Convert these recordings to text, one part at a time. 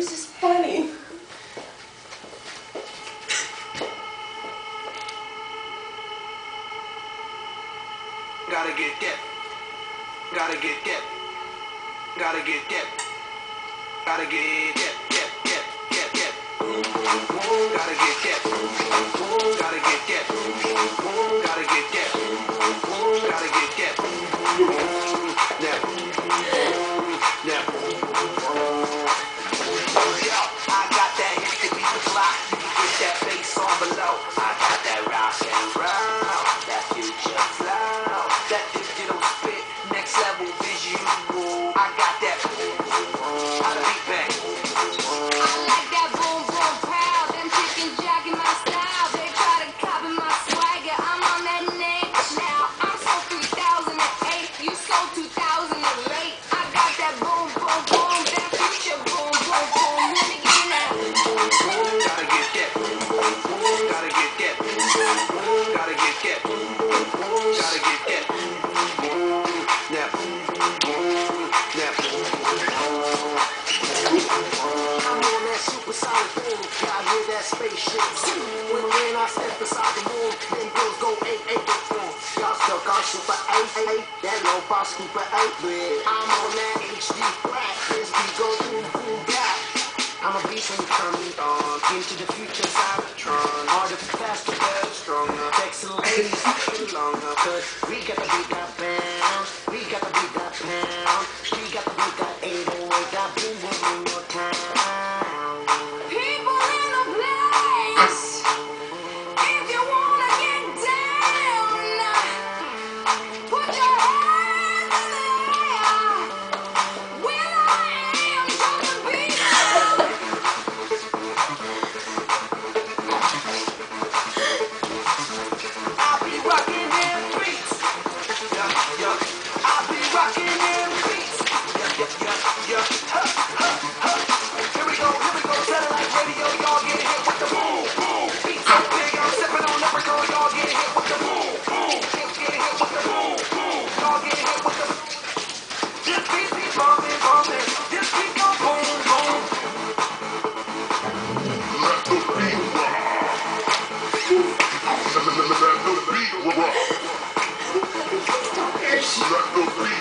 yours is funny. Gotta get that. Gotta get that. Gotta get that. Gotta get that. Gotta get that. Gotta get that. You can get that bass on below. I got that shit when, when I step beside the moon, them girls go eight, eight, eight, boom. Y'all stuck on super eight, eight, that low boss super eight, but I'm on that HD crack. this beat go boom, boom, black. I'm a beast when you turn me on, into the future Cybertron. Harder, faster, better, stronger, Texting a lady, longer, cause we got the big Let the beat.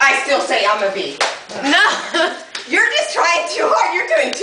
I still say I'm a B. No, you're just trying too hard. You're doing too